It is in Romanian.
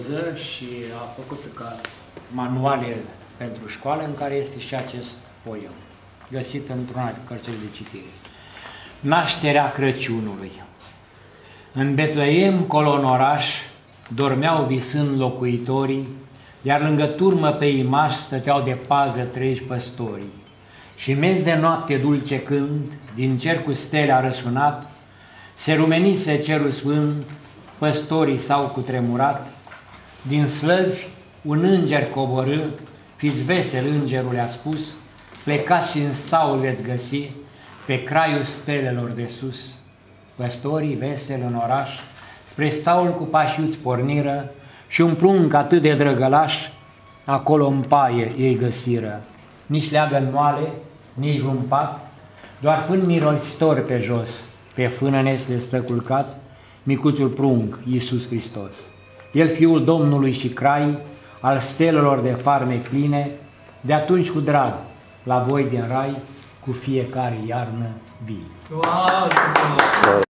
proză și a făcut ca manuale pentru școală în care este și acest poem, găsit într-una din cărțile de citire. Nașterea Crăciunului În Betleem, colon oraș, dormeau visând locuitorii, iar lângă turmă pe imaș stăteau de pază trei păstorii. Și mezi de noapte dulce când, din cer cu stele a răsunat, se rumenise cerul sfânt, păstorii s-au cutremurat, din slăvi un înger coborâ, fiți vesel, îngerul a spus, plecați și în staul veți găsi, pe craiul stelelor de sus. Păstorii vesel în oraș, spre staul cu pașiuți porniră și un prunc atât de drăgălaș, acolo în paie ei găsiră. Nici leagă moale, nici un pat, doar fân mirositor pe jos, pe fână ne este stă culcat, micuțul prunc, Iisus Hristos. El fiul Domnului și crai, al stelelor de farme pline, de atunci cu drag, la voi din rai, cu fiecare iarnă vii. Wow,